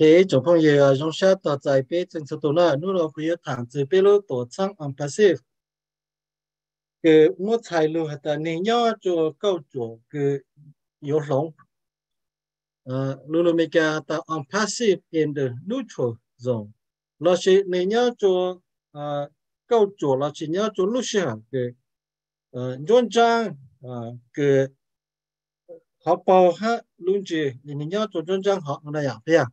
thế chỗ phong ye trong sát tờ giải bê chân sơ tổ là nút là khuya thẳng từ bê lô tổ trăng âm passive cái một tài lưu hạt này nhỏ cho câu chỗ cái yếu lòng lưu lưu mấy cái ta âm passive in the neutral zone là chỉ này nhỏ cho câu chỗ là chỉ nhỏ cho lúc sáng cái nhon trang cái họ bảo hết luôn chỉ này nhỏ cho nhon trang họ nó là gì vậy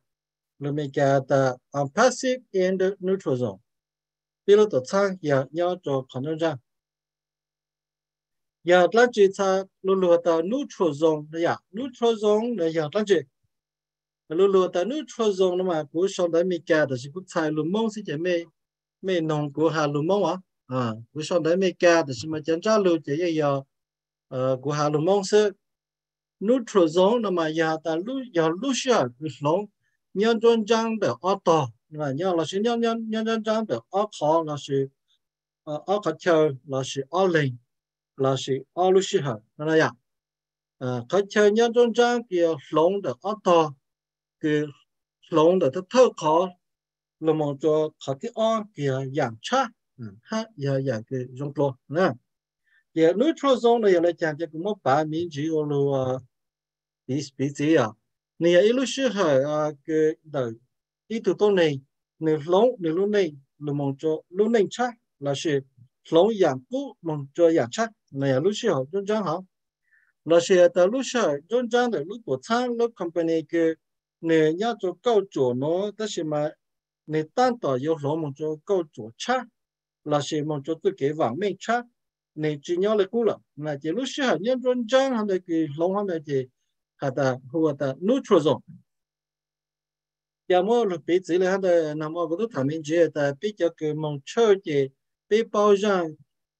let me get the um, passive and neutral zone. Below the chang ya ya to conjunction. Ya la ji cha lu lu the neutral zone ya neutral zone the ya la ji. Lu lu the neutral zone ma bu shou de mi ga de bu chai lu mong si je me me nong bu ha lu mong wa. À, bu shou de mi ga de ma chen cha lu je ye ya ờ gu ha lu mong se neutral zone ma ya ta lu ya lu sha bu long nhân dân trang được de auto là nhân là sự nhân nhân nhân dân trang được de khó là sự ờ khó chơi là sự chỉ linh là sự ở lúc xưa nó là dạng à khó chơi nhân dân trang kia long được ở to kia long được nó thơ khó là một chỗ khó cái ở kia dạng cha ha ya ya cái trong lo nè giờ neutral zone này là chẳng cho cũng một bài miễn chỉ ở lô bí bí gì à này ở lúc xưa à cái đời ý từ tôi này nếu long nếu lúc này là mong cho, lúc này chắc là sự long dạng cũ mong cho dạng chắc. Này lúc xưa dân trang hả? Là sẽ từ lúc xưa dân trang từ lúc của sang lúc company cái này nhá, cho câu chủ nó đó là mà, nè, tan tỏ yêu lỗ mong cho câu chủ chắc. Là sẽ mong cho tôi cái vàng mình chắc. Này chỉ nhớ là cũ là này chỉ lúc xưa nhân dân trang hay này cái lỗ hay này thì hoặc là neutral zone giờ mà lúc bây giờ là hay là nằm ở cái thằng mình chỉ là bây giờ cái mong chơi chỉ pi bao rằng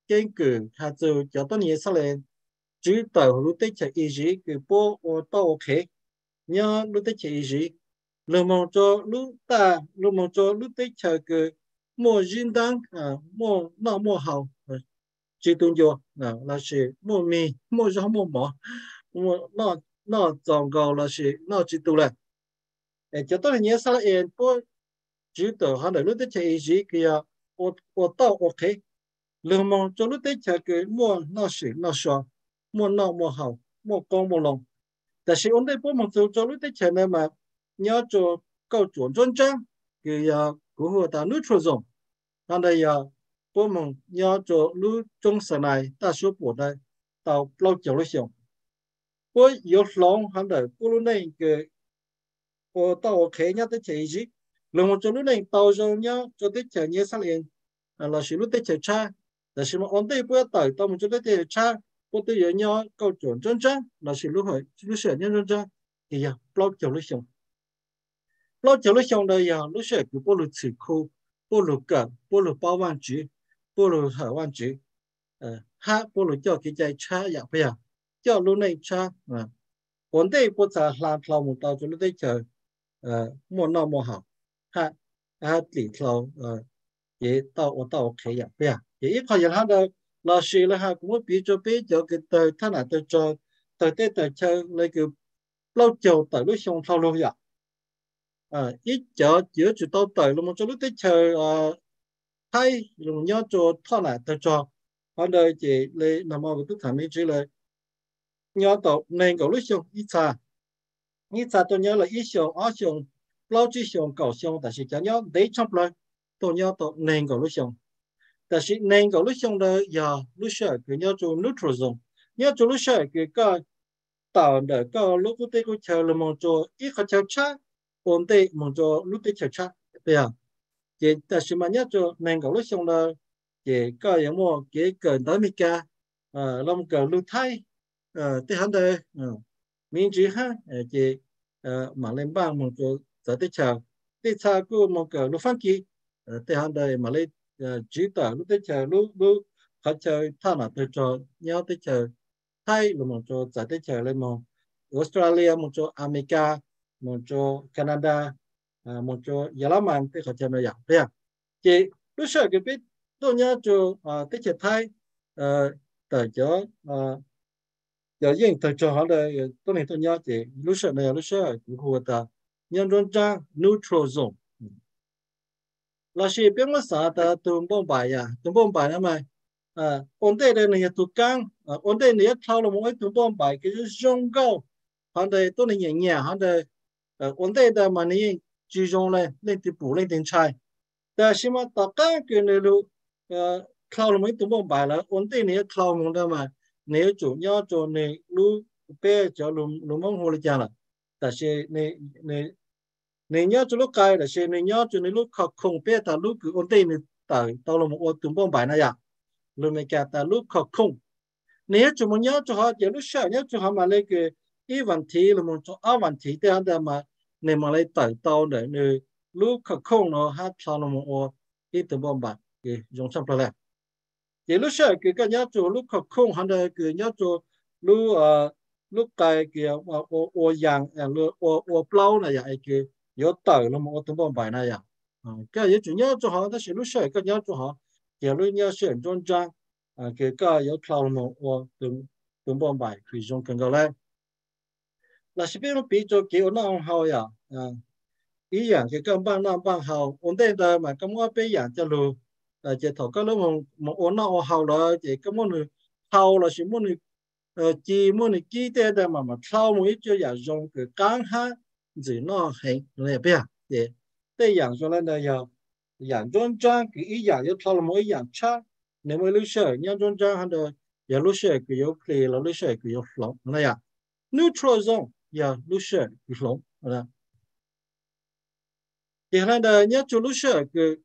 kiến cử hà dù cho tôi nhớ sau này chỉ tàu lúc tết chạy ý gì cái bộ ô tô ok nya lu te chạy ý gì lu mong cho lu ta lu mong cho lu te chạy cái mua jin dang à mua nào mua hao. Chỉ tung cho à là sự mua mi, mua rau mua mỏ mua nó nó trồng gầu là gì nó chỉ tu là em cho tôi nhớ sao em bố chỉ tổ hắn để lúc tới chơi gì kia ô ô tô, ok lương mong cho lúc tới chơi cái mua nó gì nó sao mua nó mua hậu mua con mua lòng แต่สิ่งที่ผมมองสูจรู้ที่เช่นนั้นมาเนี่ยจะก็จวนจนจังคืออย่ากูหัวตาลุชุจงนั่นเลยอย่าผมมองเนี่ยจะรู้จงสนายแต่สุดปวดได้ต่อเราเจ้ารู้เสียง chiều lúc xong bố yếu lòng hắn đây bố lúc này cái bố tàu ok nhớ tới chơi gì lương cho lúc này tàu cho nhớ cho tết chờ nhớ sáng liền là sự lúc tết chờ cha 但是嘛，安对不要带，到我们这个的差，不对人家搞转正正，那是如何？就是人正正，哎呀，不叫了想，不叫了想的呀，那是个不如吃苦，不如干，不如八万局，不如海万局，呃，哈，不如叫给在差呀，不呀， 叫路内差啊，安对不在拉头木到这里的就，呃，莫那么好，哈，啊，里头呃，也到我到 OK 呀，不呀。thì ít thời gian đó là sự là ha cũng biết cho biết cho cái tờ thế nào tờ cho tờ tê tờ chơi lấy cái lâu chiều tờ lúc xong thao luôn vậy à ít cho giữa chủ tao tờ lúc một chỗ lúc tết chơi à thay dùng nhớ cho thao nào tờ cho ở đây chỉ lấy nằm ở cái thằng mình chỉ là nhớ tổ nên cầu lúc xong ít xa. Ít xa tôi nhớ là ít xong ó xong lâu chỉ xong cầu xong tại sự chẳng nhớ? Đấy trong lời. Tôi nhớ tổ nên cầu lúc xong tại sự nên cầu lúc xong đó giờ, lúc sợ cứ nhớ chỗ lúc rồi dùng nhớ chỗ lúc sợ cứ có tạo để có lúc có thể có chờ là một chỗ ít có chờ chắc, ổn tệ một chỗ lúc tới chờ chắc. Bây giờ chỉ tại sự mà nhớ chỗ nên cầu lúc xong đó chỉ có những một cái cần tới mình cả ờ, lòng cờ lưu thay. Ờ, tê hắn đây. Ờ, Mình chỉ ha. Ờ, chỉ mà lên bang một chỗ tại tê chào. Tê chào cứ một cái lu phân kỳ. Tê hắn đây mà lên chỉ tờ lu tê chào. Lu lu họ chơi thà là tê cho nhau tê chào. Thay là một chỗ tại tê chào lên một. Australia, một chỗ America, một chỗ Canada một chỗ Nhật Bản tê họ chơi mấy dạng tê chỉ lu sau cái biết, tôi nhớ chỗ tê chào thay tờ chỗ giờ riêng thời cho họ đây, ờ, tôi này tôi nhớ thì lúc sợ này lúc sợ cũng khu ta nhân dân cha neutral zone. Là sẽ biết mất sao ta tụm bông bài à tụm bông bài này mày. À ổn định đây này tụt căng à ổn định này thao làm mỗi tụm bông bài cái rong cao hắn đây tôi này nhẹ nhẹ hắn đây ổn định đây mà này chỉ dùng lên lên từ bù lên tiền chai. Ta xem mà tất cả cái này luôn ờ, thao làm mỗi tụm bông bài là ổn định này thao mình đâu mà nếu chủ nhau cho này lu pe cho lu lu mong hồ lịch là ta sẽ nè nè nè nhau cho lúc cái là sẽ nè nhau cho này lúc khóc không pe, ta lúc cứ ổn định ta tao là một ô tụng bông bài này à. Lu mày cả ta lúc khóc không. Nếu chủ muốn nhau cho họ chỉ lúc sau nhau cho họ mà lấy cái ý vấn thị là một chỗ áo vấn thị thế anh ta mà nè mà lấy tẩy tao để nè lúc khóc không nó hát cho nó một ô ý bông bài cái dùng xong rồi thì lúc sau cái cái nhớ chỗ lúc khắc không, hắn đây cái nhớ chỗ lúc à lúc cái cái ờ, ô ô yang à ờ, lúc ô ô plau này vậy, cái nhớ tờ nó một từ bom bài này vậy. Cái nhớ chỗ nhớ chỗ họ đó là lúc sau cái nhớ chỗ họ. Thì lúc nhớ xem trong trang à cái cái nhớ plau nó ô từ từ bom bài cái trong cần cái này là sẽ biết nó bị cho kiểu nó không hao à ý rằng cái công bằng nó bằng hậu ổn định đó mà công ở bây giờ cho luôn Ờ, là chỉ thổ các lúc mà mà ôn nó hầu là chỉ cái môn này hầu là chỉ môn này chỉ môn này kỹ thế đây mà mà sau ít chỗ giờ dùng cái cán ha chỉ nó hay này bia để để dạng cho nên là giờ dạng chuyên trang cái ý dạng cho thầu là mỗi dạng cha nếu mà lúc sửa nhau chuyên trang hắn rồi giờ lúc sửa cái yếu kia là lúc sửa cái yếu lỏng này à. Neutral zone, giờ lúc sửa cái lỏng là thì hắn đây nhất chỗ lúc sửa cứ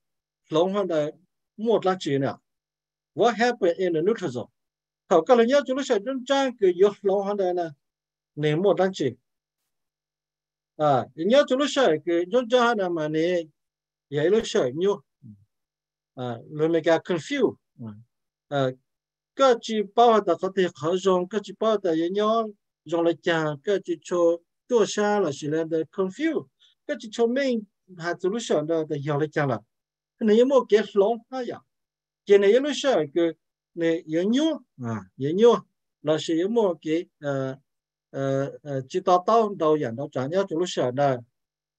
lỏng hắn đây một là chỉ nào? What happened in the neutral thảo các lần nhớ, chúng nó sẽ đơn trang cái yếu lâu hơn đây nè nếu một là chỉ. À nhớ chúng nó sẽ cái đơn trang là mà nè vậy nó sẽ nhiều à rồi mình cả confuse. À cái chỉ bao giờ có thể khởi dùng cái chỉ bao giờ nhớ. Dùng lại chàng cái chỉ cho tôi xa là chỉ là the confuse. Cái chỉ cho mình hạt solution đó là the hiểu lại chàng là อง ha zu lu sha da da ya le cha la ne ye mo ke long ha ya ke ne ye lu sha ke ne ye nyu à ye nyu là sẽ ye mo ke ờ ờ chỉ ta tao đầu yan đầu trả nhớ zu lu sha da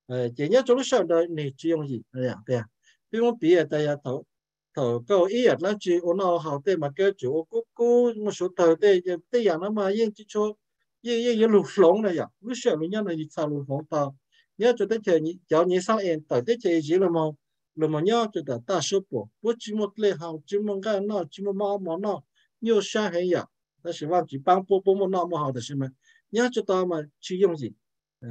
ờ chỉ nhớ zu lu sha da ne chỉ用gì ya ya bi mo bi da ya thầu thầu câu ý là chỉ ôn nào học thế mà cái chỗ cô cô một số thầu thế thế ya nó mà yên chỉ cho ye ye ye lu long này ya lu sha lu nhớ là gì sao lu long tao nhớ cho tới chơi cháu nhớ sang em tới tới lo mà nhau cho ta ta số bộ bố chỉ một lệ hậu chỉ một cái nó chỉ một mao mà nó nhiều xa hay ya ta sẽ vào chỉ bằng bố bố một nó mà hậu ta sẽ mà nhau cho ta mà chỉ dùng gì à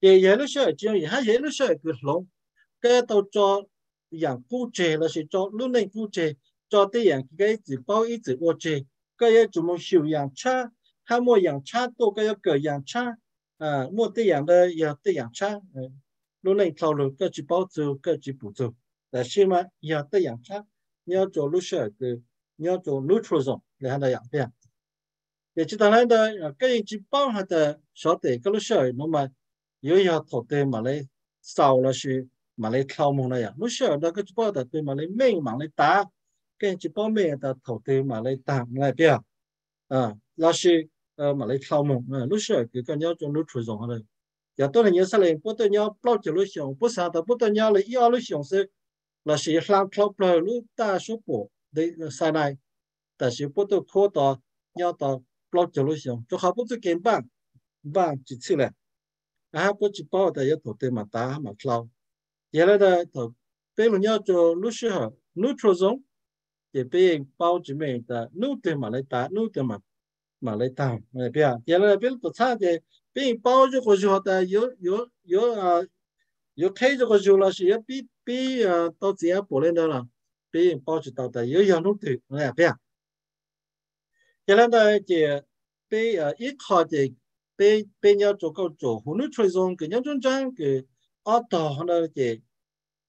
để vậy lúc sau chỉ dùng gì hay vậy lúc sau cứ lông cái đầu cho dạng phụ chế là sẽ cho lúc này phụ chế cho tới dạng cái chỉ bao ít chỉ ô chế cái gì chúng mình siêu dạng cha hay mua dạng cha tôi cái gì cái dạng cha à mua tới dạng đây giờ tới dạng cha lúc này thầu lửa cơ chỉ bao giờ cơ chỉ bù giờ là khi mà nhà tới dạng khác nhà chỗ lúc sửa từ nhà chỗ lúc trôi rồi là hai đại dạng kia để chúng ta thấy đó, cái chỉ bao hai đó, số tiền cái lúc sửa nó mà yếu giờ thổ tiền mà lấy sau là sự mà lấy thầu mông này à, lúc sửa đó cái chỉ bao đại tiền mà lấy mình mà lấy tá cái chỉ bao mình là thổ tiền mà lấy tạm này kia à là sự mà lấy thầu mông lúc sửa cái cái nhớ chỗ lúc trôi rồi giờ tôi là nhớ sao lại tôi nhớ bao giờ lúc xong sao tôi bố tôi nhớ là yêu lúc xong sẽ là sẽ làm thao bờ lúc ta số bộ để sai này ta sẽ bố tôi khó tao nhớ tao bao lúc xong cho họ bố tôi kiếm bằng bằng chỉ chỉ này, à bố chỉ bảo tại giờ tổ mà ta mà thao giờ là đó tôi bên nhớ cho lúc sợ lúc trôi dòng thì bên bao chỉ mình ta lúc mà lấy ta lúc mà mà lấy tao mà bây giờ là biết tổ sao thì bị bao nhiêu cái chỗ ta có có có à có thấy cho cái chỗ là sẽ bị bị à tao chỉ bỏ lên đó là bị bao nhiêu tao ta có có nút từ này bây giờ giờ là đây chỉ bị à ít khó thì bị bị nhau chỗ câu chỗ hôn nước chơi zone cái nhau trong trang cái ở đó nó chỉ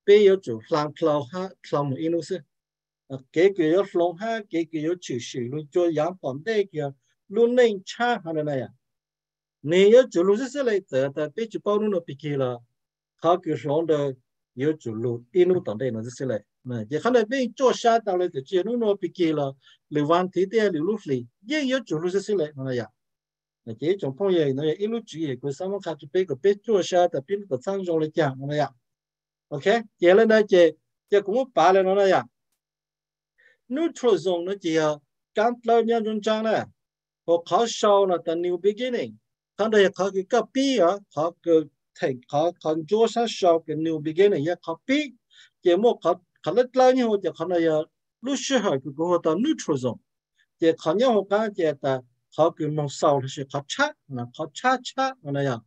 bị yếu chỗ làm cloud ha làm một inú sự cái cái yếu flow ha cái cái yếu chữ sử luôn cho giảm phẩm đây kia luôn nên cha hả này à nếu chủ lưu sẽ lại tới tại bây giờ bao nhiêu bị kia là cứ sống được nếu chủ lưu ít lưu tận đây nó sẽ lại này chỉ khả năng bây giờ xa tao lại chỉ nó nó bị kia là lưu văn thì đây lưu lưu lì nhưng yếu chủ lưu sẽ lại này à chỉ trong phong gì nó ít chỉ của sao mà khác bị cái biết chua sa tập biết cái sang rồi chẳng nó ya. Ok chỉ lên đây chỉ chỉ cũng ba lên nó ya. Neutral zone nó chỉ là can nhân trong trang này hoặc khó sau là the new beginning thằng đây khó cái copy à cái thành khó con chúa sa sau cái new beginning ya khó bi chỉ một khó khó rất lâu như vậy khó này lúc xưa cái cái cái neutral zone chỉ khó nhau cái chỉ là khó cứ mong sau là sự khó chắc là khó cha cha là này à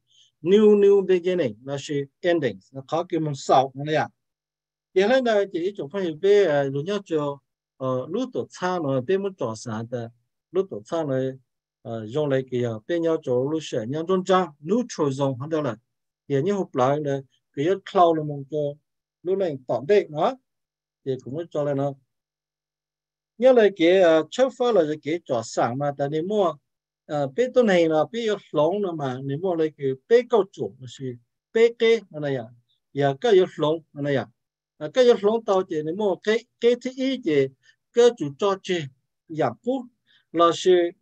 new new beginning là sự ending là khó cái mong sau là này à hiện nay là chỉ chỗ phải về lúc nhớ cho ờ lúc tổ cha nó bên muốn trò sáng 的 lúc tổ cha nó ờ dùng lại cái bên nhau chỗ lúc sẽ nhau trong trang neutral zone hắn đó là hiện như hộp lại là cái cloud là mong cho lúc này tạm định nó thì cũng cho lên nó nhớ lại cái chấp phá là cái trò sáng mà tại nên mua bé tôi này là bé yêu lòng là mà nên mua lại cái bé câu chủ là gì bé cái này à ya cái yêu lòng này à cái yêu lòng tao chỉ nên mua cái cái thứ ý chỉ cái chủ cho chỉ养猪là是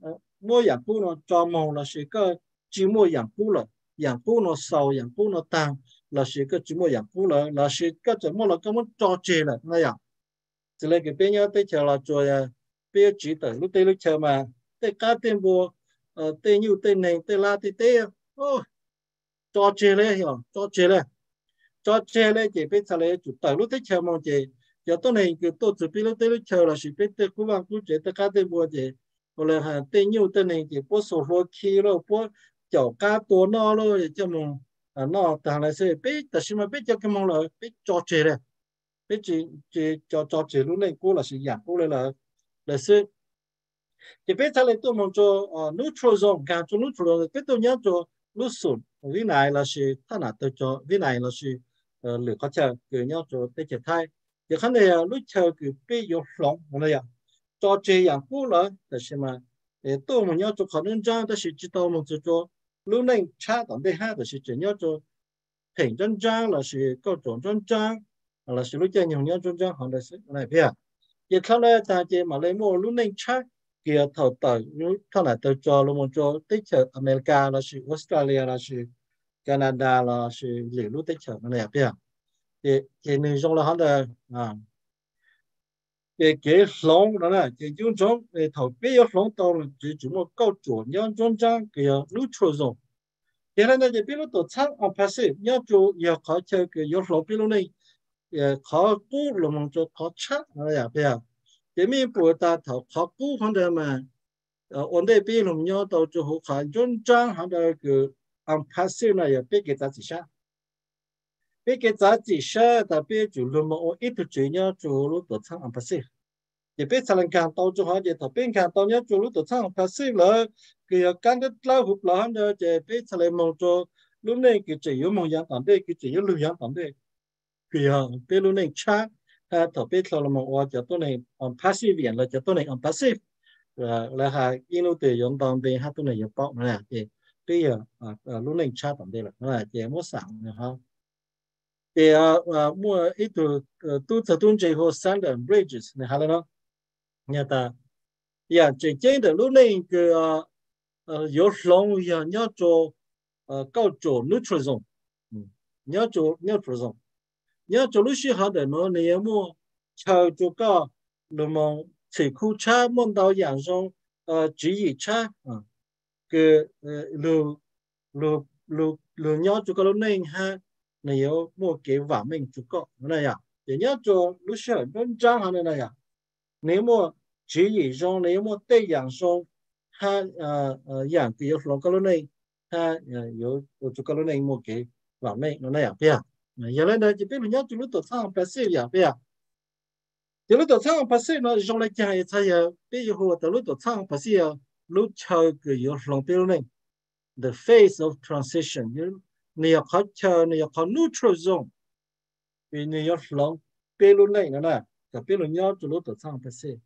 mỗi giờ bố nó cho màu là sẽ có chỉ mỗi giờ bố là giờ bố nó sâu giờ bố nó tăng là sẽ có chỉ mỗi giờ bố là là sẽ có chỉ mỗi là cái muốn cho chơi là này à chỉ là cái bên nhau tới chờ là rồi à bên chỉ tới lúc tới lúc chờ mà tới cá tên bùa ờ tên nhiều tên này tên la tên tên ô cho chơi lên hiểu cho chơi lên cho chơi lên chỉ biết sao lấy chủ tới lúc tới chờ mong chơi, giờ tôi này cứ tôi chỉ biết lúc tới lúc chờ là chỉ biết tới cú bằng cú chế tới cá tên bùa chỉ rồi là hàng tới nhiều tới này chỉ bố số hồ khí rồi bố chảo cá tổ nó rồi cho mình à nó thằng này sẽ biếtแต่是mà biết cho cái mong là biết cho chơi lên biết chỉ chỉ cho cho chỉ lúc này cô là sự giảm cô là là sự chỉ biết thay tôi muốn cho neutral zone cả cho neutral zone biết tôi nhớ cho lúc sụn vì này là sự ta nào tôi cho vì này là sự lựa có chờ cứ nhớ cho biết chỉ thay thì khán này lúc chờ cứ biết有 lòng mà này cho chỉ giảm cô là là sự mà để tôi muốn nhớ cho khó nên cho đó là chỉ tao muốn cho lúc này cha tổng đây ha là sự chỉ nhớ cho hình chân trang là sự có chuyện chân trang là sự lúc chơi nhiều nhau chân trang họ là sự này biết giờ thằng này ta chơi mà lấy mua lúc này cha kia thầu tờ lúc thằng này tôi cho luôn một cho tích chờ America là sự Australia là sự Canada là sự liệu lúc tích chờ này biết thì thì người trong là họ là à 给给龙了呢，给就从诶头边有龙到了，就就么搞做，你要中间给要露出肉。原来呢，就比如到厂啊，拍摄你要做要靠这个有龙，比如呢，也靠鼓龙门做靠吃，哎呀不要，前面不打头靠鼓看到嘛，呃，我那边龙鸟到最后看中间还到个啊拍摄呢也别给他几下。Biết cái giá trị sao ta biết chủ mà ít nhau chủ lúc tổ chức ăn passive thì biết sao càng tàu cho họ thì thọ bên càng tàu nhau chủ lúc tổ chức phát sinh là cái càng đất lâu hụt là hắn đó thì biết sao lại mong cho lúc này cái chỉ có mong dạng tạm đây cái chỉ có lưu dạng tạm đây thì bên lúc này cha ha thọ bên sau là cho tôi này on passive viện là cho tôi này on sinh, là là ha in lúc từ dùng tạm bên ha tôi này dùng bọc mà thì bây giờ lúc này cha tạm đây là cái là chỉ mua ha they are mua ít từ tu từ tu chơi hồ sand and bridges này hà nó nhà ta ya chơi chơi được lúc này cái yếu lòng ya nhớ cho cao cho neutral zone nhớ cho neutral zone nhớ cho lúc xưa họ để nó này mua chờ cho cao đồ mong chỉ khu cha mong đào dạng xong chỉ gì cha à, cái lù lù lù lù nhớ cho cái lúc này ha này yếu một cái vả mình chú có này à để nhớ cho lúc sửa bên trang hàng này à nếu mà chỉ gì trong nếu mà tây dạng trong ha ờ ờ dạng thì yếu lo cái này ha yếu chú cái này một cái vả mình nó này à bia giờ lên đây chỉ biết nhớ chú lúc tổ sang phải xí à bia từ lúc tổ sang phải xí nó trong lại chạy thay à bây giờ hồ từ lúc tổ sang phải xí à lúc chơi cái yếu lo cái này the face of transition này có chờ, này có neutral zone. Vì này có lòng, bê lúc này nữa nè. Cả bê là nhau chú lúc tổ sang passive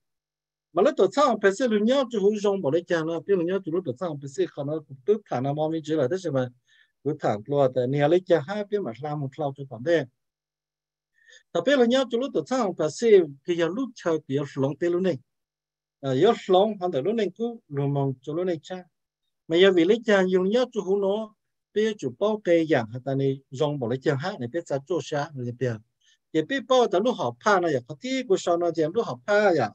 mà lúc tổ sang passive lúc nhau chú hồ trong bỏ lấy cái nó bê là nhau chú lúc tổ sang passive khả năng tức khả năng mà mình chỉ là thế mà. Cứ thẳng lo tại nhà lấy cha hai bê mà làm một lâu cho tạm đây tập bên là nhau cho lúc tổ sang bê xem cái giờ lúc chờ cái giờ lòng bê lúc này. À giờ lòng hắn tại lúc này cứ luôn mong cho lúc này cha. Mà giờ vì lấy chàng dùng nhau chú hú nó bây chủ bao cây dạng hay ta này dùng bỏ lấy chàng hát này biết sao chỗ xa này bây giờ biết bao ta lúc học pa này có tí của sao nó chàng lúc học pa ya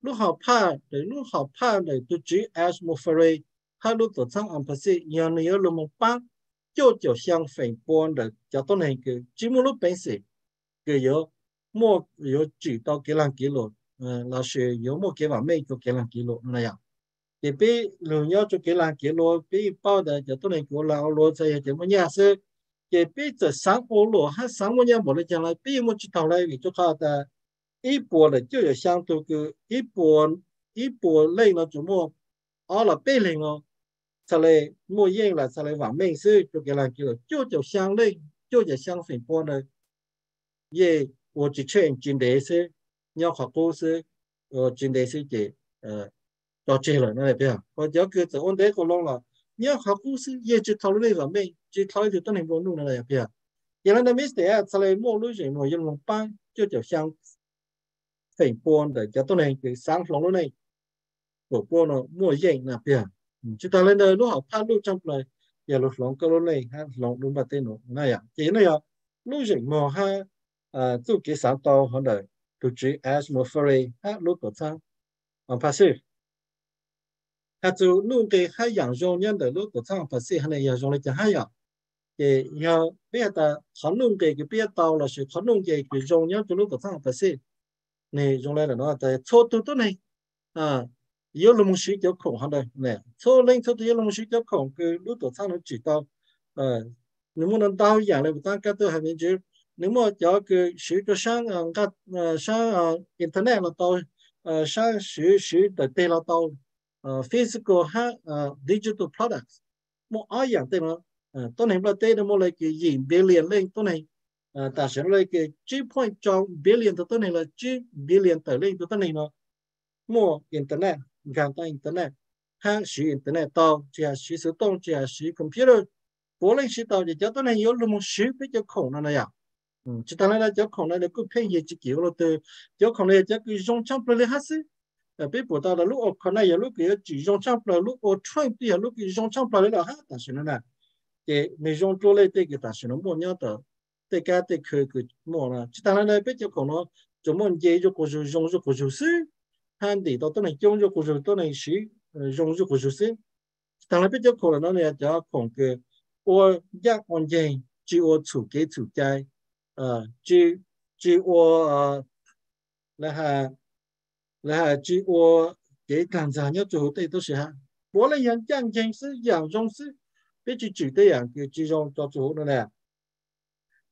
lúc học pa để lúc học pa để tôi chỉ atmosphere hai lúc tổ chức âm bác sĩ nhờ nhớ lúc một bang 就就相反般的，叫到那个积木路本身，个有莫有举到几两几路，嗯，老师有莫给完美就几两几路那 样。也被人要就几两几路，被报的叫到那个老罗这些怎么样是，也被这三五路还三五年没得讲了，被莫知道了，就他的一波的就有相对个一波一波类呢，怎么熬了背零哦。sau này mua yên là sau này vàng mình sư cho cái là kiểu cho cho sang lên cho cho sang phải qua này ye 我只劝金德是要考公司呃金德是姐呃 到这了那边我只要个走问题个弄了你要考公司也只讨论那个没只讨论就等你不弄那边原来那没事啊，出来摸路线摸用龙班就就像飞波的，叫到那个上龙路那，我波呢摸烟那边。chúng ta lên đây lúc học phát lúc trong này giờ lúc lòng cơ lúc này ha lòng đúng bát tên nó này à chỉ này à lúc rảnh mò ha à tu cái sáng tàu hơn đời tu chỉ atmosphere ha lúc tổ sang on passive Ha tu lúc cái hai dạng dùng nhân đời lúc tổ sang passive ha này dạng dùng lại hai à thì bây giờ họ nung cái cái bây tàu là sự họ nung cái cái dùng nhân từ lúc tổ sang passive này dùng là nó tại số tu tu này à yếu là sĩ giáo khổng hả đây nè số lên số yếu là sĩ giáo khổng cái lúc nó chỉ tao à nếu mà nó đau dạng này ta cái tôi hay mình chứ nếu mà cho cái sĩ cho sang các sang internet là tao sang sĩ sĩ để tên là tao physical ha digital products một ai dạng tên nó tôi này là tên nó là cái gì billion lên tôi này ta sẽ lấy cái 2.1 billion tôi này là 2 billion tới lên tôi này nó mua internet gan ta internet ha sử internet tao chỉ là sử dụng tông chỉ là sử computer bố lên sử tao thì cho tôi này yếu luôn một sử với cho khổng nó này à chỉ ta là cho khổng này là cứ 偏 gì chỉ kiểu là từ cho khổng này cho cái dùng trong plei hát sĩ ở bên bộ tao là lúc ở khổng này lúc cái chỉ dùng trong plei lúc ở train thì lúc cái dùng trong plei là hát ta sử nó nè thì mình dùng cho lấy cái ta sử nó mua nhau tờ tất cả tất cái cái mua là chỉ ta là bên cho khổng nó chúng mình dễ cho cô dùng cho cô dùng sĩ han đi đó tôi này chung cho cuộc sống tôi này sử dùng cho cuộc sống thằng này biết cho cổ là nó này cho còn cái ô giác quan trọng chỉ ô chủ kế chủ trái ờ chỉ chỉ ô ờ là ha là ha chỉ ô cái càng giá nhất chủ đây 都是哈我来养养健是养中是必须主的养个其中做主的呢。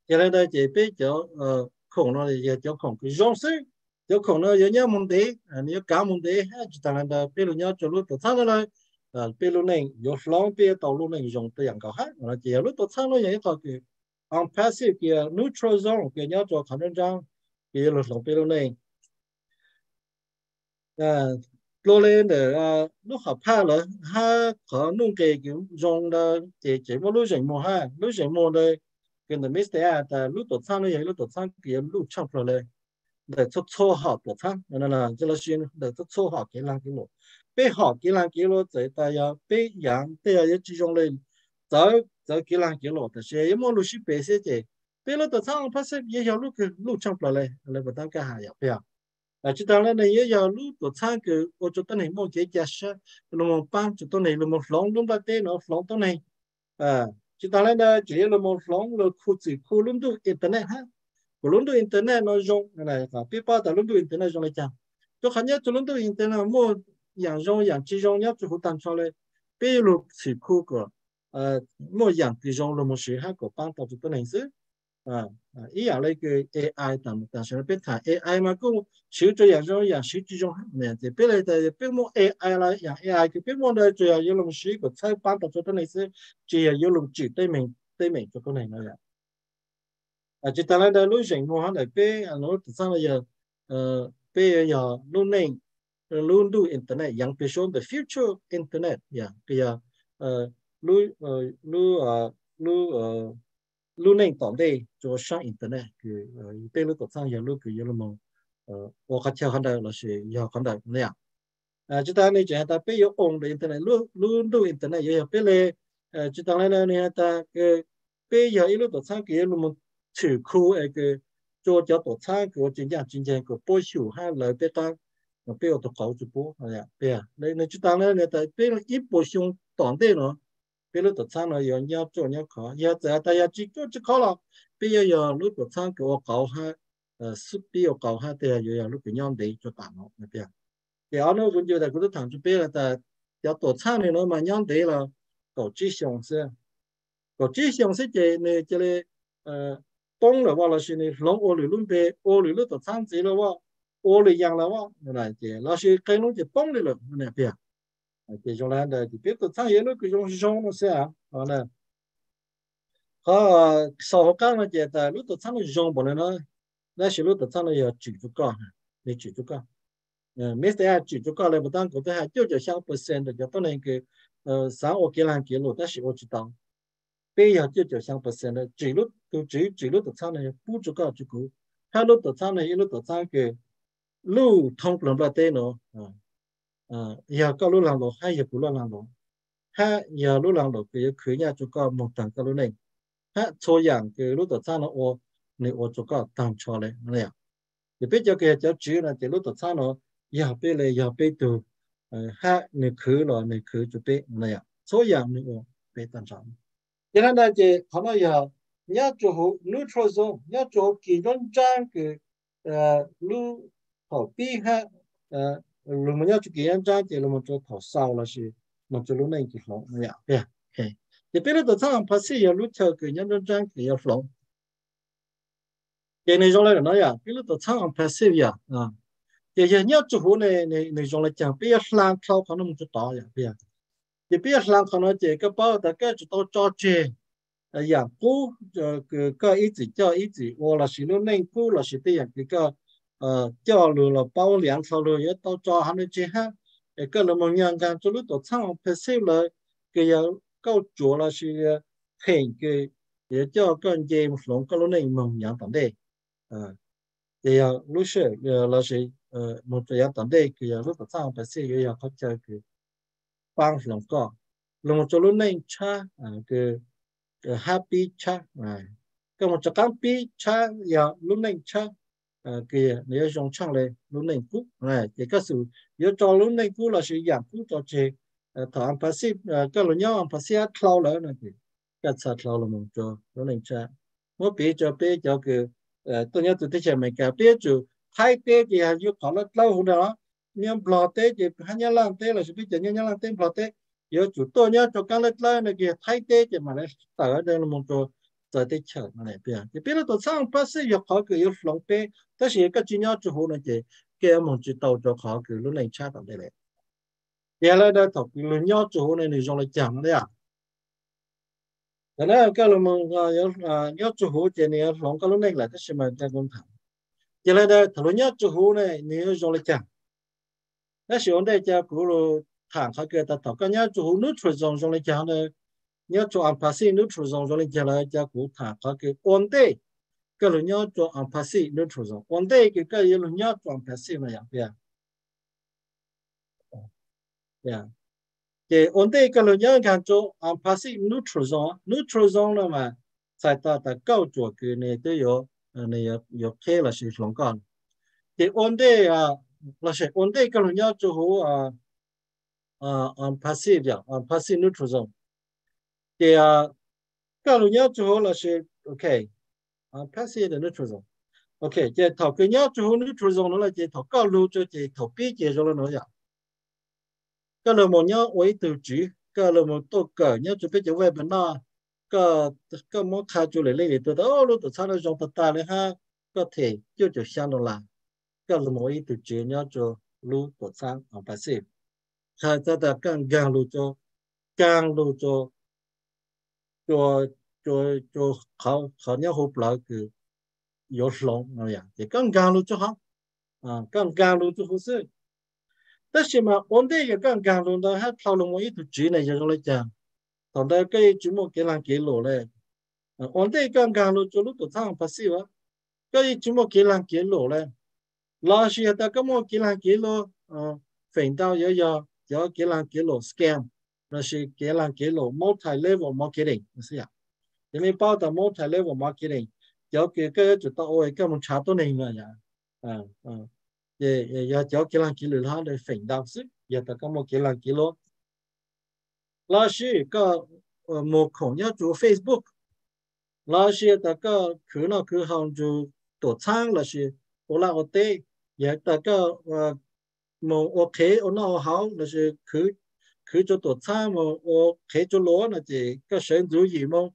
现在呢，这边叫呃，空了也叫空个中是。有可能有些问题，啊，你要搞问题，啊，就当然的，比如你要走路多长的了，啊，比如呢，有方便道路呢用的样高哈，啊，这路多长了也好个，on passive 嘅 neutral zone 嘅你要做可能章，比如说比如 à lô lên để à lúc học pa là ha có nung kề kiểu dùng là chỉ chỉ một lối dành mồ ha. Lối dành mồ đây, cái này mấy cái à lúc tổ sang này, lúc tổ sang kia, lúc chậm rồi đây. Để cho cho học tổ sang nên là cho nó xin để cho cho học kỹ năng kỹ năng ờ, bé học kỹ năng kỹ năng ta ya bé yang thì ya chỉ dùng lên. Tới tới kỹ năng kỹ năng thì sẽ một lúc chỉ bé sẽ chỉ bé lúc tổ sang phát sinh nhiều lúc lúc chậm rồi đây là bắt đầu cái hàng nhập vào à chúng ta lên đây giờ lúc tổ đó thang ô chúng ta này mua chế giá sa nó một ban ta này là một long lúc ta tên nó long chỗ này à chúng ta lên đây chỉ là một long là khu chỉ khu luôn đó internet ha Kulundu internet nó dùng này cả biết bao luôn lundu internet dùng lại chăng cho khán giả luôn lundu internet mua dạng dùng dạng chỉ dùng nhất cho hụt tăng cho lên bây lúc chỉ khu của à mua dạng chỉ dùng là một sự ha của ban chúng ta này chứ à Ờ, ý là cái AI tầm tầm sẽ biết thà AI mà cũng sử dụng yang dùng yang sử dụng này thì biết là thì biết mua AI là dạ, yang AI cái biết mua đây chỉ là dùng một sự của sai ban đầu cho này sẽ chỉ là dùng chỉ tay mình tay mình cho cái này thôi à chỉ ta lại đây lúc rảnh mua hắn để bé à nó từ sáng bây giờ ờ bé giờ luôn này ờ, luôn đủ internet yang bé show the future internet. Ya bây giờ ờ lu ờ lu ờ lu ờ lúc này tổng đây cho sang internet cái tên lúc tổng sang giờ lúc cái giờ lúc mong ờ khách theo khán đại là sẽ giờ khán đại này à chúng ta này chúng ta bây giờ ổn để internet luôn luôn đủ internet giờ bây giờ chúng ta này này ta cái bây giờ lúc tổng sang kia lúc mà trừ khu cái cho cho tổ sang của chính nhà chính nhà cái bôi sủ hai lời bây ta mà bây giờ tổ cầu chụp bố này bây giờ đây nên chúng ta này này ta bây giờ ít bổ sung tổng đây nó bây giờ tổ sang nó giờ nhau cho nhau khó giờ giờ ta giờ chỉ cho chỉ khó là bây giờ giờ lúc tổ sang cái cầu ha ờ sức bây giờ cầu ha thì giờ giờ lúc cái nhau để cho tạm nó bây giờ thì ở nó cũng chưa là cũng thằng chụp bây giờ ta giờ tổ sang này nó mà nhau để là cầu chỉ xong sẽ cầu chỉ xong sẽ chỉ này chỉ là ờ đông了话了是呢，龙我里论呗，我里论到长子了话，我里养了话，那这那是跟龙就崩的了，那边， 계절한다 디베트 차예로 그좀 시정으로 세야 하나 아 사호카나 제다 루도 차는 좀 보내나 나 실로도 차는 야 지주가 네 지주가 메스터 야 지주가 레보단 거다 하 저저 샹 퍼센트 저 또는 그 상오 계란 계로 다시 오지 당 배야 저저 샹 퍼센트 지로 또 지, 지로도 차는 부족하고 할로도 차는 일로도 차게 루 통플럼라 때노 어 à giờ có lúc làm đồ hai giờ cũng làm đồ ha giờ lúc làm đồ cái khởi nhà chúng có một tầng cái lúc này ha cho rằng cái lúc tổ sang nó ô này ô chúng có tăng cho lên này thì biết cho cái cháu chỉ là cái lúc tổ sang nó giờ bây giờ giờ bây từ ha này khởi rồi này khởi chú bây này cho rằng này ô bây tăng cho cho nên là cái họ nói giờ nhớ chỗ neutral zone nhớ chỗ kỳ đơn trang cái lu họ bi ha lúc mà nhau chụp kỳ đơn trang thì lúc mà cho thọ sau là gì mà cho lúc này cái lòng này à thì bây giờ tôi thằng phát sinh giờ lu theo cái nhân đơn trang cái lòng cái này trong này là nói à bây giờ tôi thằng phát sinh giờ à thì giờ nhau chụp hồ này này này trong này chẳng bây giờ làm sao khả năng một chút đó vậy bây giờ thì biết làm khả năng chỉ cái bao tất cả chúng tôi cho chơi à cố cái cái ý chỉ cho ý chỉ hoặc là sử dụng nên cố là sử dụng cái cái cho rồi là bao liền sau rồi yếu tao cho hắn chơi ha cái là một nhân gan cho lúc tôi phải xem là cái ờ, câu chúa là sự ờ, hình cái, để cho con dê một lòng cái lúc này mong nhận tận đây à lúc sau là sự một cái tận đây cái lúc tôi phải xem giờ có chơi cái bang lòng có lòng cho lúc này cha cái happy cha cái một chỗ cam pi cha ya lúc này cha kia nếu dùng chăng lên lúc này cú này thì các sự nếu cho lúc này cú là sự giảm cú cho chế thọ anh phát sinh các lúc nhau anh phát sinh lâu rồi này thì các sát lâu là một chỗ lúc này cha mỗi bé cho bé cho cái tôi nhớ từ thế cha mình cả bé chủ hai bé thì hay yêu khó là lâu hơn đó nhưng bỏ tế thì hai nhà làm tế là sự biết nhận nhà làm tế bỏ tế nếu chủ tôi nhớ cho các lớp lâu này kia thay tế thì mà lại ở đây là một chỗ giờ tế chờ mà này bây giờ thì biết là tôi sang bác sĩ yêu khó cái yêu lòng tế tất nhiên các chuyên gia chủ hồ này thì kia một chỉ tàu cho khó cái lúc này cha tàu đây này giờ là đây thọc cái lúc nhau chủ hồ này này dùng lại chẳng đấy à thế nên cái lúc mà nhau chủ hồ thì này lòng cái lúc này là tất nhiên mà ta cũng thẳng giờ là đây thằng nhau chủ hồ này này dùng lại chẳng那时候在家古鲁看他给他到，个伢做努出种种的讲呢，伢 nhớ cho anh bác sĩ nước chủ dòng rồi lên là gia cụ thả phá cái ổn định cái lúc nhớ cho anh bác sĩ nước chủ dòng ổn định cái cái lúc nhớ cho anh bác sĩ mà nhập viện yeah cái ổn định cái lúc nhớ càng cho anh bác sĩ nước chủ dòng nước chủ dòng là mà tại ta ta câu chỗ cái này tôi có này có thế là sự lòng con cái ổn định à là sẽ ổn định cái lúc nhớ cho hồ à à anh bác sĩ vậy anh bác sĩ nước chủ dòng thì à cái nhau cho hú là sẽ ok on passive neutral zone ok, thì thọ cái nhau chú hú neutral zone nó là chỉ thọ các lưu cho chỉ thọ bi chỉ cho nó nói vậy các là một nhau với từ chỉ các là một tổ cờ nhau chú biết cho về bên nào cái cái món khai chú lại lấy từ đó, lúc từ sau nó dùng cả lên ha. Có thể cho cho sang nó làm cái là mỗi từ chuyện nhớ cho lu tổ sang ở passive khai ra ta càng càng lu cho, càng lu cho cho cho cho họ họ nhớ hộp lại cứ yếu lòng nó vậy thì càng càng lu cho học à càng càng lu cho học sự tất nhiên mà ổn định cái càng càng lu đó hết thao luôn một ít chuyện này cho nó chàng còn đây cái chỉ một cái làm cái lỗ này ổn định càng càng lu cho lu phát sang passive cái chỉ một cái làm cái lỗ này lo shi ta có một kilo à phèn đào giờ giờ giờ cái là cái lộ scam nó sẽ kế làm kế lộ multi level marketing nó sẽ thì mình bao giờ multi level marketing giáo kế cái chúng ta cái một chả tôi nên là à à. Giờ giờ giáo kế làm kế lộ ha để phỉnh đạo sức. Giờ ta có một kế làm kế lộ là gì có ờ, một khổng nhau chủ Facebook. Là gì ta có cứ nó cứ hàng chủ tổ trang là gì ô là ô tê. Giờ ta có ờ, một ok ô nó hảo là gì cứ 些去去做多餐嘛，我开做罗那些个神主义嘛，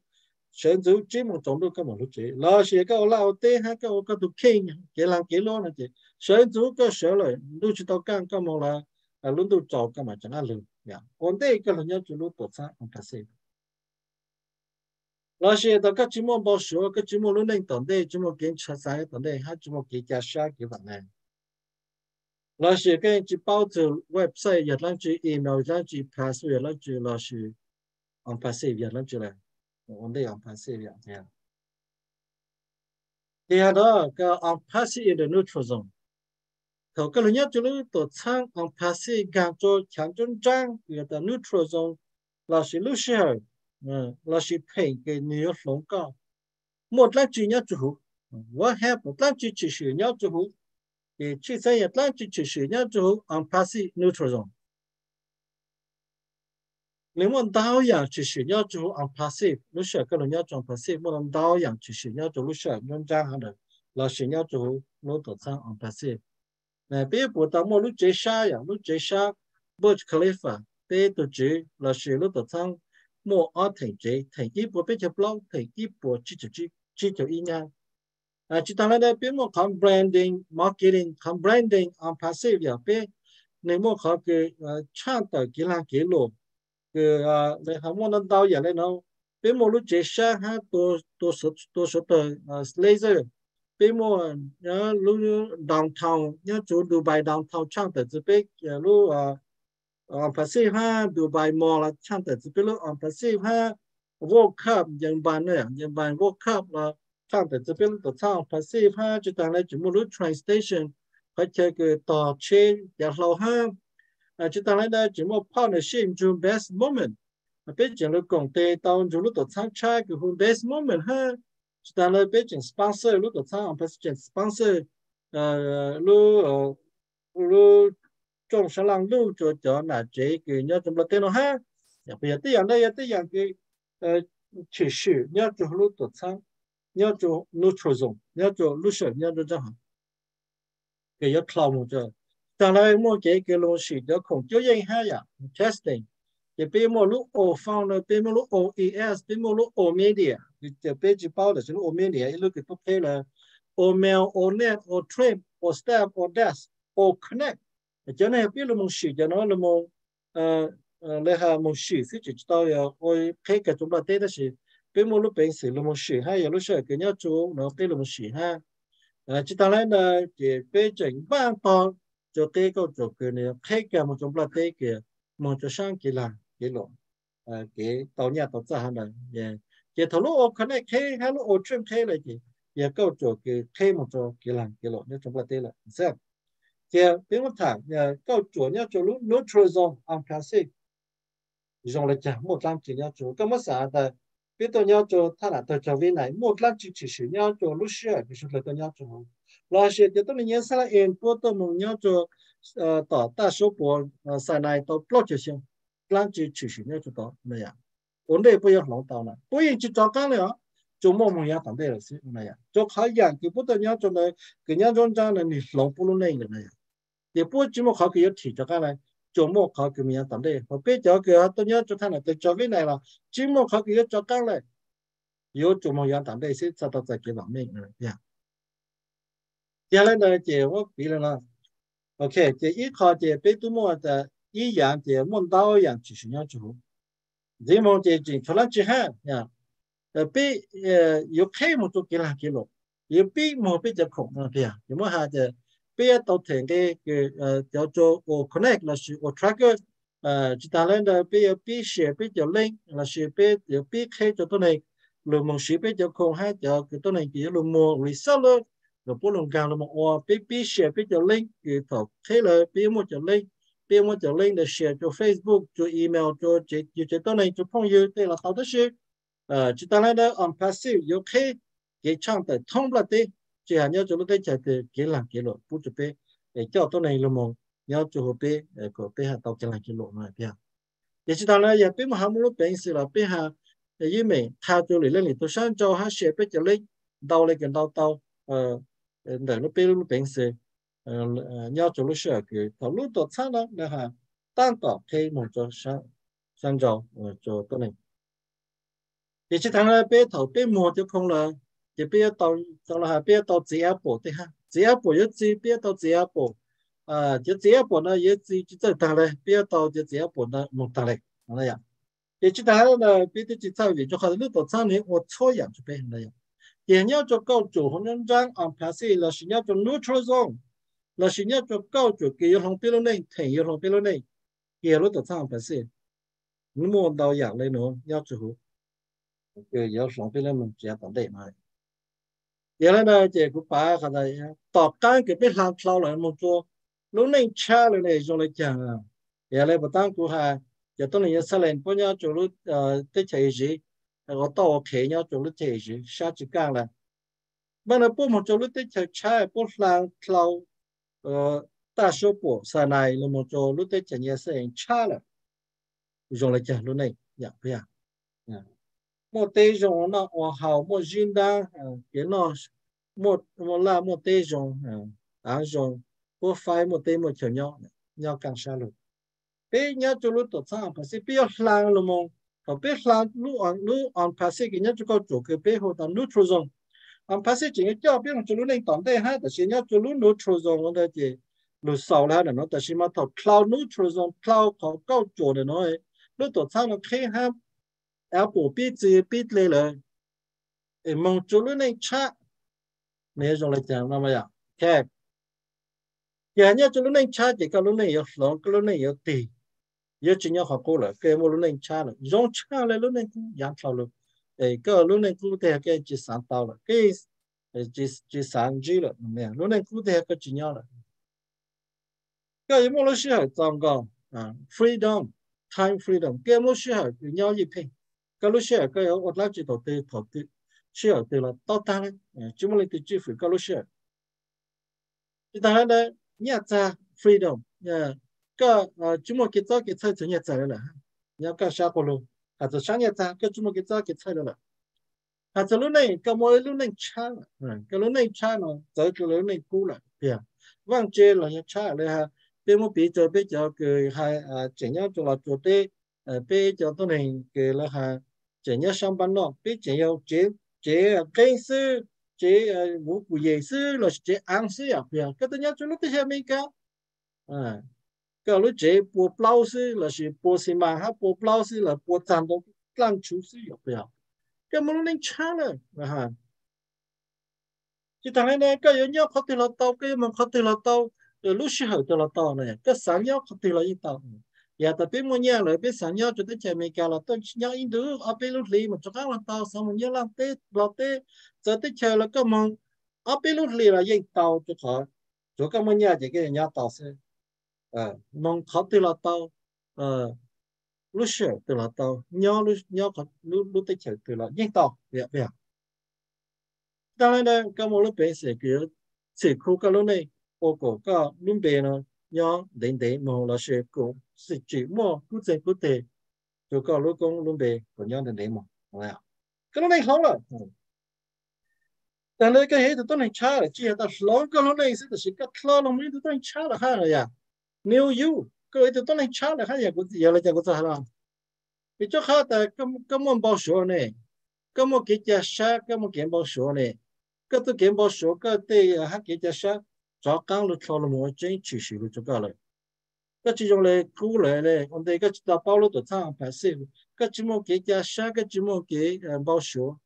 神主这么种都根本都这，那些个我那我对还个我个都看，给人给罗那些神主个神了，都知道干干嘛了，啊，轮都找干嘛在那轮呀，我对个人家做路多餐，我他说。老师，大家节目报数，个节目录能当的，节目跟出赛当的，还节目给加下给完呢。 老师跟去报走 website 也让去 email 让去 pass 也让去老师 on pass 也让去了，我们 on pass 也这样。第二个个 on pass 也的 neutral zone，头个人家就是多参 on pass 干做强中章也的 neutral zone，老师录时候。là sự phải cái nhiều sống cao một là chỉ nhớ chủ what happened là chỉ chỉ sử nhớ chủ thì chỉ xây dựng là chỉ chỉ sử nhớ chủ on passive neutral zone nếu muốn đào 养 chỉ sử nhớ chủ on passive lúc sợ cái nhớ chủ passive muốn đào 养 chỉ sử nhớ chủ lúc sợ nhân trang hàng được là sử nhớ chủ lúc tổ sang on passive này bây giờ tao mua lúc chế sa ya lúc chế sa Burj Khalifa bây giờ chỉ là sử lúc tổ sang mua ở thành chế thành ít bộ biết chụp lâu thành ít bộ chỉ chỉ chỉ chỉ cho ý nha à ta tăng đây biết một con branding marketing con branding on passive giờ biết nếu một khó cái chọn tới kỹ năng cái lộ cái để họ muốn nó đào giờ lên nó biết một lúc chế sa ha tổ tổ số tổ số tờ laser biết một nhớ lúc downtown nhớ chỗ Dubai downtown chọn tới chỉ biết lúc on passive ha Dubai Mall là chăng tới chỉ biết on passive ha World Cup dân ban này dân ban World Cup là chăng tổ chức passive ha chỉ tăng train station cái tàu nhà lâu ha? À, best moment. À, biết công ty tổ chức chơi cái hôm best moment ha? Sponsor lúc tổ chức sponsor. À, lúc ờ, trong lưu cho cho cái nó ha? Dạ, bây giờ bây giờ ờ, tổ sang nhớ cho neutral zone nhớ cho lúc sở nhớ cho cho cái nhớ cloud một cho tại lại mua cái cái lô sử cho không cho yên ha ya testing cái bên mua lúc ô phong nó bên mua lúc OES bên mua lúc O media cái bên chỉ bao là chỉ lúc O media lúc cái tốt thế là O mail O net O trip O step O desk O connect cho nên biết là một sự cho nó là một lẽ hà một sự thì chỉ tao là ôi cái cái chúng ta thấy đó là biết một lúc bệnh sử là sử sự hay lúc sử cái nhau chú, nó cái lúc sử sự ha à, chỉ ta lấy là chỉ biết chỉnh ban to cho cái câu chỗ cái này cái cả một chúng là thấy cái một chỗ sang cái là cái lộ. À, cái tàu nhà tàu ra hàng dạ. này chỉ thằng lúc ô cái này cái hàng lúc ô chuyên cái là gì giờ dạ, câu chỗ cái cái một chỗ cái là cái lộ, nhất chúng là thấy là xem thì bên một thằng dạ, câu chỗ nhau chỗ lúc neutral zone on passive dùng là chẳng một trăm chỉ nhau chủ cái tại pito nyacho tara tacha vinay, mokla chichishi, nyacho lushia kishula to nyacho. Lashi, tito mi nyesala en poto mo nyacho to ta shopo sanay to ploche shing, plan chichishi nyacho to maya. Onde po yung long tao na. Po yung chi chaka liya, jo mo mo yang tangde la si maya. Jo ka yang ki poto nyacho na, ki nyacho nchang na ni long pulu na yung maya. Depo chi mo ka ki yo ti chaka liya, chỗ mô khó kiểu mình tắm đây họ biết chỗ kiểu tôi nhớ chỗ thằng này tôi chỗ cái này là chỉ mô khó kiểu chỗ căng này. Yếu chỗ mô yên tắm đây sẽ sao tao giải bảo mình? Rồi nha giờ lên đây chị có bị là ok, chị ít khó chị biết tôi mua là ý dạng chị muốn đau dạng chỉ sinh chủ dĩ mong chị chỉ cho lắm chị ha. Nha bị ờ, yếu khi một chút kia là kia lộ yếu bị một bị chấp khủng rồi kìa. Yếu mà ha chị bây tàu thuyền cái cái cho cho o connect là sự o tracker à chúng ta lên đây bây giờ bây share bây giờ link là sự bây giờ bia khai cho tôi này lượng một sự bây giờ không hay cho cái tôi này chỉ là mua reseller rồi bố lòng càng là một o bia bây share bây giờ link cái thầu khai là bia một giờ link bia một chỗ link là share cho Facebook cho email cho chỉ chỉ tôi này cho phong yêu đây là tao đó sự ờ chỉ ta lên đây on passive yêu khi cái trang tại thông là thế chỉ hạn nhau cho lúc đấy chạy từ kế làm kế lộ bút cho bé để cho tôi này là mong nhau cho hồ bé có bé hạ tàu cái làm kế lộ mà bia để chỉ ta lại giờ bé mà ham lúc bé sự là bé hạ để như mình tha cho lấy lên thì tôi sáng cho hắn share bé cho lấy đau lấy cái đau đau ờ để nó bé lúc bé sự nhau cho lúc sửa cái thầu lúc tổ sáng đó là hạ tan tỏ khi một cho sáng sáng cho cho tôi này để chỉ thằng bé thầu bé mua cho không là chỉ biết tàu tàu là biết tàu chỉ bộ thế ha chỉ bộ yếu chỉ biết tàu chỉ bộ à chỉ chỉ bộ nó yếu chỉ chỉ tới thằng này biết tàu chỉ chỉ bộ nó một thằng này nó vậy thì chỉ thằng là biết chỉ sao vậy cho họ lúc tổ sáng này 我错养就变那样也要做高主红人章 on pass 了是要做 neutral zone là sự nhất cho cao chủ kỳ yêu lòng bilo này thành yêu lòng bilo này kia lúc tổ sáng pass nếu muốn đào dạng lên nữa要chủ cái yêu lòng bilo mình chỉ Tạm để mà giờ này là chỉ có ba cái này tọt cái cái biết làm sao là một chỗ lúc này cha rồi này rồi lại chẳng à giờ này bắt tăng của hà giờ tôi này sẽ lên bao nhiêu chỗ lúc tới chạy gì có tàu khế nhau chỗ lúc chạy gì sao chỉ càng là bây giờ bố một chỗ lúc tới chạy cha bố làm sao ờ ta số bộ sau này là một chỗ lúc tới chạy nhà sẽ cha là rồi lại chẳng lúc này dạ bây giờ một tê giống nó ở hậu một duyên đa cái nó một một là một tê giống à giống có phải một tê một chỗ nhau nhau càng xa luôn bé nhớ cho lúc tổ sang phải sẽ biết lang luôn mong và biết lang lúc on lúc on pass cái nhớ cho có chỗ cái bé hồ tầm neutral zone on pass chỉ cho biết cho lúc này tạm đây haแต่是nhớ cho lúc neutral zone đó thì lúc sau là nóแต่是mà thọ cloud neutral zone cloud có cao chỗ để nói lúc tổ sang nó khi áo Apple biết gì biết lê rồi em mong cho lúc này cha mẹ rồi lại chẳng làm dạ kẹt giờ nhớ cho lúc này cha chỉ có lúc này yếu lòng cái lúc này yếu tì yếu chỉ nhớ học cô là cái một lúc này cha là giống cha là lúc này cũng giảm thao luôn ấy cái lúc này cũng thế cái chỉ sáng tạo là cái chỉ chỉ sáng chỉ là mẹ lúc này cũng thế cái chỉ nhớ là cái một lúc sẽ trong cái à freedom time freedom cái một sẽ nhau gì phải các lúc xưa cái ông lát chỉ đầu tư đầu tư chưa từ là to ta đấy ờ, chúng mình từ chi phí các lúc xưa chúng ta đấy nhà ta freedom. Nhà, cái chúng mình cái đó cái thay thế nhà ta rồi. là. Nhà cái xã hội luôn à từ sáng nhà ta cái chúng mình cái đó cái thay rồi. là. À từ lúc này, cái mỗi lúc này cha ờ, cái lúc này cha nó tới cái lúc này cũ là. Tiền à, vang chơi là nhà cha đấy ha. Bên một bị giờ bây giờ cái hai à chỉ nhau cho là chủ tế bây giờ tôi này cái là hà chỉ nhớ sang ban nó biết chỉ yêu chế chế cây sư chế ngũ cụ dễ sư là chế ăn sư à? Bây cái tôi nhớ cho lúc thế mình cả à cái lúc chế bộ bao sư, là chế bộ xi mà ha bộ bao sư là bộ trang đồ làm chủ sư à? Bây cái mà nó nên chả là ha chỉ thằng này này cái yếu nhớ khó tiền là tao cái mà khó tiền là tao lúc xưa hở tiền là tao này cái sáng nhớ khó tiền là gì tao ya tapi mo nya le pe sa nya te che me ka la to nya in du a pe lu li mo chaka la ta sa mo nya la te la te za te che la ka mo a pe lu li la ye ta to kha cho ka mo nya je ke nya ta se a mo kha te la ta a lu she te la ta nya lu nya ka lu lu te che te la ye ta ya ya ta la ka mo lu pe se ke se khu ka lu nei o ko ka lu be na 乱俾咯。nhau đến đến mà là sẽ cũng sự chỉ mua cứ thế cứ thế rồi có lúc cũng luôn về của nhau đến đến mà cái này không là但那个黑的都能查了，记得老个老那是的是个老了没的都能查了哈了呀，牛油各位的都能查了哈呀，我原来讲过这了，你就好的根根本不说呢，根本给家杀根本给不说呢，个都给不说个对还给家杀。 cho càng lúc cho là một chuyện chỉ sử dụng cho cái này cái chỉ dùng là cũ lại này còn đây cái chỉ là bao lúc tổ tham phải xem cái chỉ một cái giá sát cái chỉ một cái bao số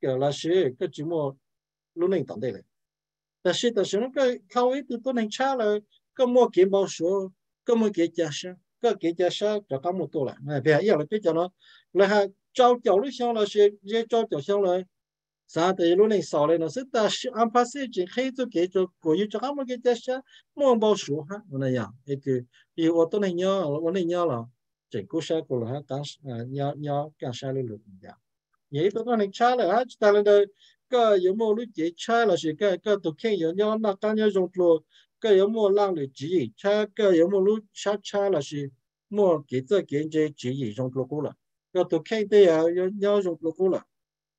kiểu là sẽ cái chỉ một lúc này tận đây này但是但是那个靠一直都能查了，个么给包số cái một cái giá sát cái cái giá sát cho các một tổ lại này bây giờ là cái cho nó là ha trao chậu lúc sau là sẽ dễ trao chậu sau lại sa te lu ne so le no se ta shi an pa se jin khei zu ge jo go yu ga mo ge ja sha mo bo shu ha na ya e ke bi o to ne nyo o ne nyo la jin ku sha ku la ta nyo nyo ka sha lu lu ya ye to to ne cha ha ta le de ka yo mo lu ge cha la shi ka ka to ke yo nyo na ka nyo jong lo ka yo mo lang le ji cha ka yo mo lu cha cha la shi mo ge zhe ge je ji yi jong lo ku la ka to ke de ya yo nyo jong lo ku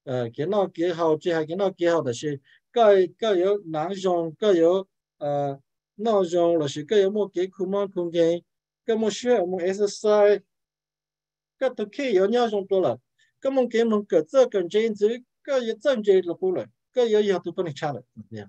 鸟用路过了。呃，cái nào kế hậu chỉ hay cái nào kế hậu là gì cái cái yếu năng dùng cái yếu ờ nào dùng là gì cái yếu một cái khu mang không cái cái một số một exercise cái thực khi yếu nhau dùngตัวlà cái một cái một cái这个真子cái yếu chân chế là过来cái yếu yếu tụi này trả lại nha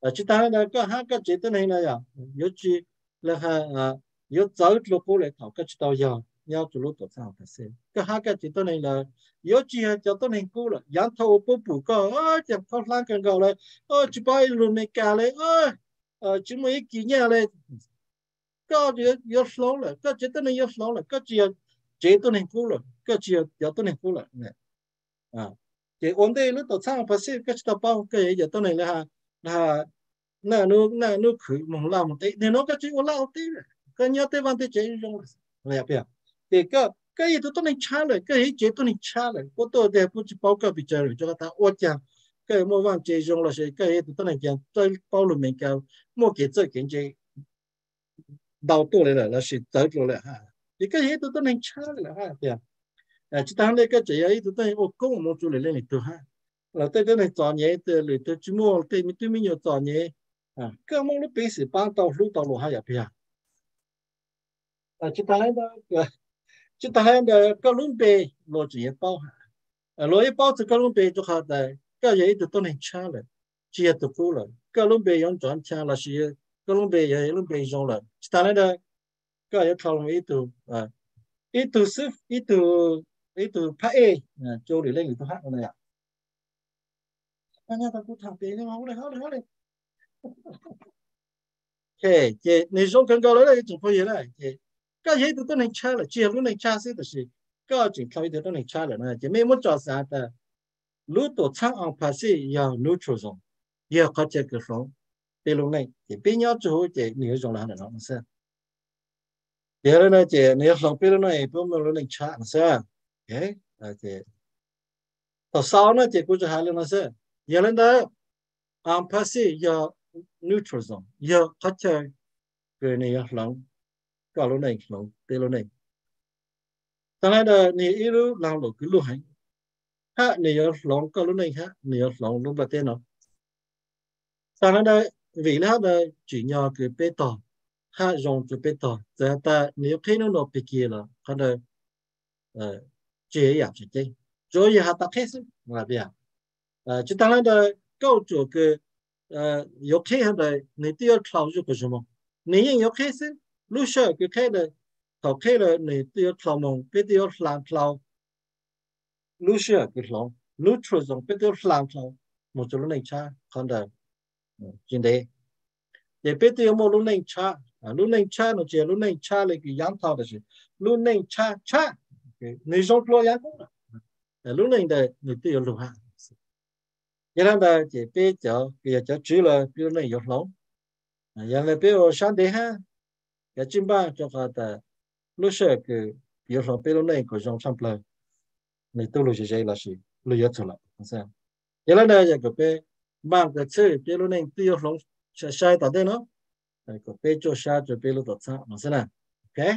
ờ chỉ ta là cái hai cái chế này này à yếu chỉ là ha à yếu giáo là过来thảo cái chỉ tao yếu Nhau tụi lúc tổ sao phải xem cái hai cái chỉ tôi này là yếu chi là cho tôi này cũ là giang thâu bố bù có ơ chẳng có lan cần gạo lại ơ chỉ bay luôn mấy cả lại ơ ờ chỉ mấy kỷ nhà lại có gì yếu slow là có chỉ tôi này yếu slow là có chỉ chế tôi này cũ là có chỉ cho tôi này cũ là nè à thì ổn định lúc tổ sao phải xem cái tao bao cái gì tôi này là là nè nó nè nó khử mong làm một tí nên nó cái chỉ có lao tí cái nhớ tới văn đề chế dùng là vậy thì cái cái gì tôi nên trả lời cái gì chỉ tôi nên trả lời có tôi để bút chỉ báo cáo bị trả lời cho ta ô chàng cái mua vàng chỉ dùng là sẽ cái gì tôi nên chàng tôi bao lần mình cao mua kiện chơi kiện chơi đầu tôi lại là sẽ tới rồi là ha thì cái gì tôi nên trả lời là ha thì à chỉ tăng này cái chỉ ấy tôi nên ô công một chú lại lên tôi ha là tôi tôi nên chọn nhé tôi lấy tôi chỉ mua tôi mình tôi mình nhớ chọn nhé à cái mong lúc bây giờ bán tàu lúc tàu lúa ha ya pia à chỉ tăng này đó chúng ta hãy để các lũng bề lo chỉ bao à lo bao thì các lũng bề cho họ đây các gì thì tôi nên cha rồi chỉ là tôi rồi cái chọn cha là gì các lũng bề là lũng bề dùng là chỉ ta hay là cái gì thằng ý từ à ý từ sư ít từ ít từ phải e cho để lên tôi hát này ạ anh em ta cũng thằng tiền nhưng mà không được không được không được Okay, chị, ก็ยัยตัวในชาละเจียบรู้ในชาสิตัวสิก็จริงเขาอยู่ตัวในชาละนะจะไม่มุดจอสาแต่รู้ตัวช่างอังภาษียาวรู้ชูสงยาวเขาจะกระสงเดี๋ยวลงในจะเป็นยอดจู่จะเหนียวจงละนะน้องเสียเดี๋ยวนะจะเหนียวสองเป็นลงในเพื่อมารู้ในชาเสียเอ๊ะจะต่อสาวนะจะกูจะหาเรื่องนะเสียเดี๋ยวนั้นเด้ออังภาษียาว neutral zone ยาวเขาจะเกิดในยอดหลัง ya này lòng cả lúc này lòng tê lúc này. Ta nói là ni cứ lu hành ha ni lòng cả lúc này ha ni lòng lúc bát tên nó ta nói là vì là là chỉ nhờ cái bê tỏ ha dùng cái bê tỏ giờ ta nếu thấy nó nó bị kia là có là ờ chế ya sẽ à, chế rồi ya ta hết là bia ờ chúng ta nói là câu chủ cái ờ có hả đây, ni tiêu thảo dụng cái gì mà yếu có thể lúc sợ cái thế là thọ thế là này tiêu thọ mong biết tiêu làm thọ lúc sợ cái thọ lúc cho dùng biết tiêu làm thọ một chỗ lúc này cha, con đời. Ừ, Chuyện đấy để biết tiêu một lúc này cha à, lúc này cha nó chỉ lúc này cha là cái giám thọ đó chứ. Lúc này cha cha người giống lo giám cũng là lúc này đời, người tiêu lúc hạ cái thằng đời chỉ biết cho, bây giờ cho chữ là, biết này yếu lắm à, giờ là biết sáng đấy ha ya chim ba cho pha ta lu sơ cứ yếu lo bê lúc này có dòng trăm lời này tôi lu chỉ dạy là gì lu yếu thôi là sao vậy là đây là cái bê mang cái chữ bê lúc này tôi yếu lòng sai ta tại đây nó cái bê cho sai cho bê lúc đó sao nó sẽ là ok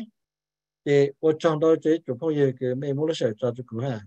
thì ở trong đó chỉ chụp phong yêu cái mấy mối sợi cho chụp ha